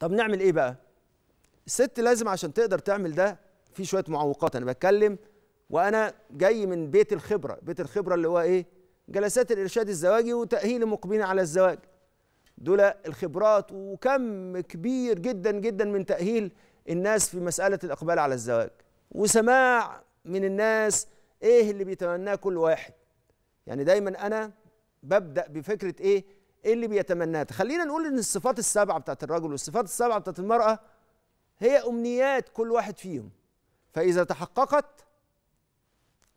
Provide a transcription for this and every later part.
طب نعمل إيه بقى؟ الست لازم عشان تقدر تعمل ده في شوية معوقات. أنا بتكلم وأنا جاي من بيت الخبرة. بيت الخبرة اللي هو إيه؟ جلسات الإرشاد الزواجي وتأهيل المقبلين على الزواج. دول الخبرات وكم كبير جدا جدا من تأهيل الناس في مسألة الإقبال على الزواج. وسماع من الناس إيه اللي بيتمناه كل واحد. يعني دايما أنا ببدأ بفكرة إيه؟ إيه اللي بيتمناه؟ خلينا نقول إن الصفات السبعة بتاعت الرجل والصفات السبعة بتاعت المرأة هي أمنيات كل واحد فيهم. فإذا تحققت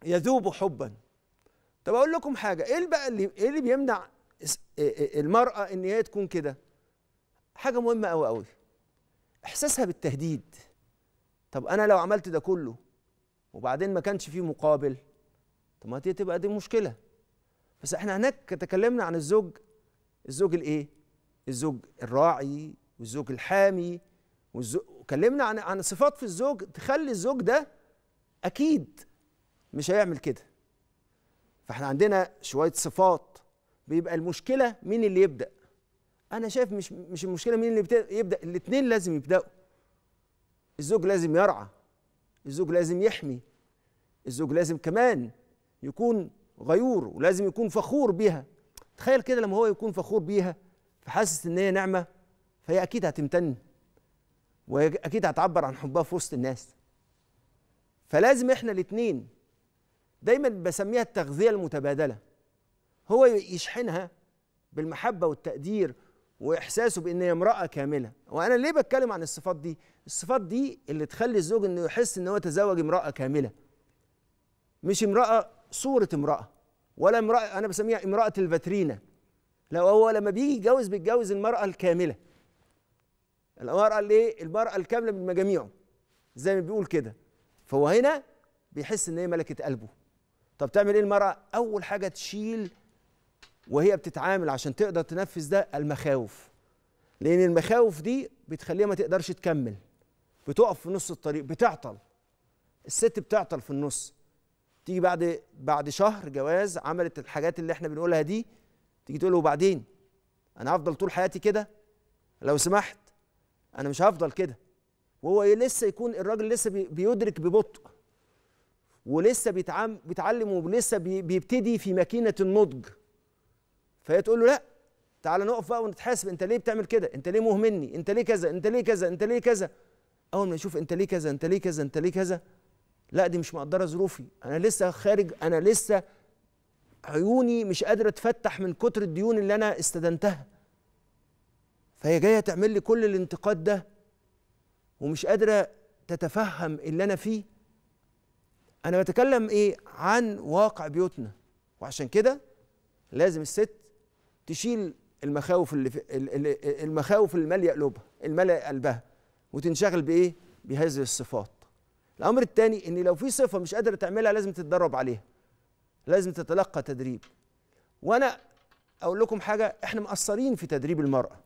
يذوب حبا. طب أقول لكم حاجة إيه بقى اللي إيه اللي بيمنع المرأة إن هي تكون كده؟ حاجة مهمة قوي قوي إحساسها بالتهديد. طب أنا لو عملت ده كله وبعدين ما كانش فيه مقابل طب ما تبقى دي مشكلة. بس إحنا هناك تكلمنا عن الزوج الزوج الايه؟ الزوج الراعي والزوج الحامي والزوج وكلمنا عن عن صفات في الزوج تخلي الزوج ده أكيد مش هيعمل كده. فاحنا عندنا شوية صفات بيبقى المشكلة مين اللي يبدأ. أنا شايف مش مش المشكلة مين اللي يبدأ الاثنين لازم يبدأوا. الزوج لازم يرعى الزوج لازم يحمي الزوج لازم كمان يكون غيور ولازم يكون فخور بيها. تخيل كده لما هو يكون فخور بيها فحاسس إن هي نعمة فهي أكيد هتمتن واكيد هتعبر عن حبها في وسط الناس. فلازم إحنا الاثنين دايما بسميها التغذية المتبادلة. هو يشحنها بالمحبة والتقدير وإحساسه بإن هي امرأة كاملة. وأنا ليه بتكلم عن الصفات دي؟ الصفات دي اللي تخلي الزوج إنه يحس إن هو تزوج امرأة كاملة مش امرأة صورة امرأة. ولا امرأة أنا بسميها امرأة الفاترينا لو هو لما بيجي يتجوز بيتجوز المرأة الكاملة. المرأة اللي المرأة الكاملة من مجاميعه. زي ما بيقول كده. فهو هنا بيحس إن هي ملكه قلبه. طب تعمل إيه المرأة؟ أول حاجة تشيل وهي بتتعامل عشان تقدر تنفذ ده المخاوف. لأن المخاوف دي بتخليها ما تقدرش تكمل. بتقف في نص الطريق بتعطل. الست بتعطل في النص. تيجي بعد بعد شهر جواز عملت الحاجات اللي إحنا بنقولها دي تيجي تقول له وبعدين؟ أنا هفضل طول حياتي كده؟ لو سمحت أنا مش هفضل كده. وهو لسه يكون الراجل لسه بيدرك ببطء ولسه بيتعلم بيتعلم ولسه بيبتدي في ماكينة النضج. فهي تقول له لأ تعالى نقف بقى ونتحاسب. أنت ليه بتعمل كده؟ أنت ليه مهمني؟ أنت ليه كذا؟ أنت ليه كذا؟ أنت ليه كذا؟ أول ما يشوف أنت ليه كذا؟ أنت ليه كذا؟ أنت ليه كذا؟ لا دي مش مقدرة ظروفي. أنا لسه خارج أنا لسه عيوني مش قادرة تفتح من كتر الديون اللي أنا استدنتها. فهي جاية تعمل لي كل الانتقاد ده ومش قادرة تتفهم اللي أنا فيه. أنا بتكلم إيه؟ عن واقع بيوتنا. وعشان كده لازم الست تشيل المخاوف اللي في المخاوف اللي ماليه قلوبها الماليه قلبها وتنشغل بإيه؟ بهذه الصفات. الأمر الثاني إن لو في صفة مش قادرة تعملها لازم تتدرب عليها. لازم تتلقى تدريب. وأنا أقول لكم حاجة إحنا مقصرين في تدريب المرأة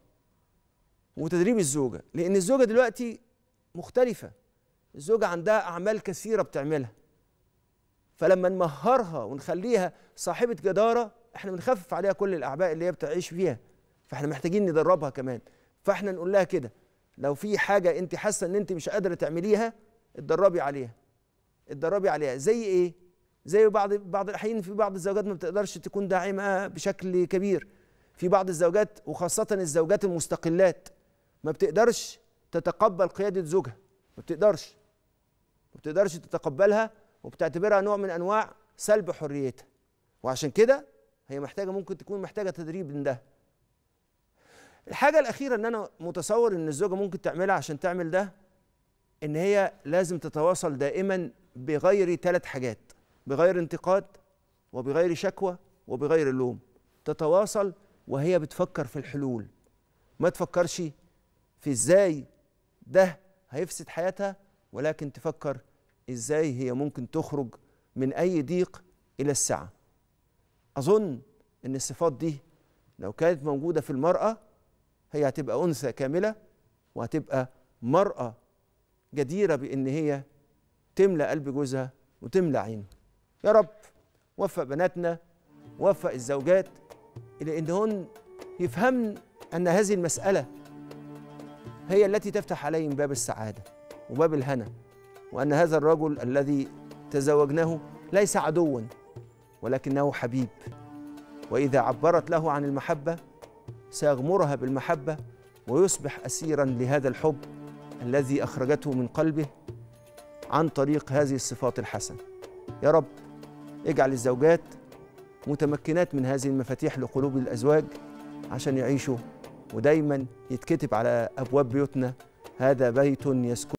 وتدريب الزوجة لأن الزوجة دلوقتي مختلفة. الزوجة عندها أعمال كثيرة بتعملها. فلما نمهرها ونخليها صاحبة جدارة إحنا بنخفف عليها كل الأعباء اللي هي بتعيش فيها. فإحنا محتاجين ندربها كمان. فإحنا نقول لها كده لو في حاجة انت حاسة إن انت مش قادرة تعمليها اتدربي عليها. اتدربي عليها. زي إيه؟ زي بعض بعض الأحيان في بعض الزوجات ما بتقدرش تكون داعمة بشكل كبير. في بعض الزوجات وخاصة الزوجات المستقلات ما بتقدرش تتقبل قيادة زوجها. ما بتقدرش. ما بتقدرش تتقبلها وبتعتبرها نوع من أنواع سلب حريتها. وعشان كده هي محتاجة ممكن تكون محتاجة تدريب من ده. الحاجة الأخيرة إن أنا متصور إن الزوجة ممكن تعملها عشان تعمل ده إن هي لازم تتواصل دائما بغير ثلاث حاجات بغير انتقاد وبغير شكوى وبغير لوم. تتواصل وهي بتفكر في الحلول. ما تفكرش في إزاي ده هيفسد حياتها ولكن تفكر إزاي هي ممكن تخرج من أي ضيق إلى السعه أظن إن الصفات دي لو كانت موجودة في المرأة هي هتبقى أنثى كاملة وهتبقى مرأة جديرة بإن هي تملى قلب جوزها وتملى عينه. يا رب وفق بناتنا وفق الزوجات إلى انهن يفهمن أن هذه المسألة هي التي تفتح عليهم باب السعادة وباب الهنا وأن هذا الرجل الذي تزوجناه ليس عدوا ولكنه حبيب. وإذا عبرت له عن المحبة سيغمرها بالمحبة ويصبح أسيرا لهذا الحب الذي أخرجته من قلبه عن طريق هذه الصفات الحسنة. يا رب اجعل الزوجات متمكنات من هذه المفاتيح لقلوب الأزواج عشان يعيشوا ودايما يتكتب على أبواب بيوتنا هذا بيت يسكن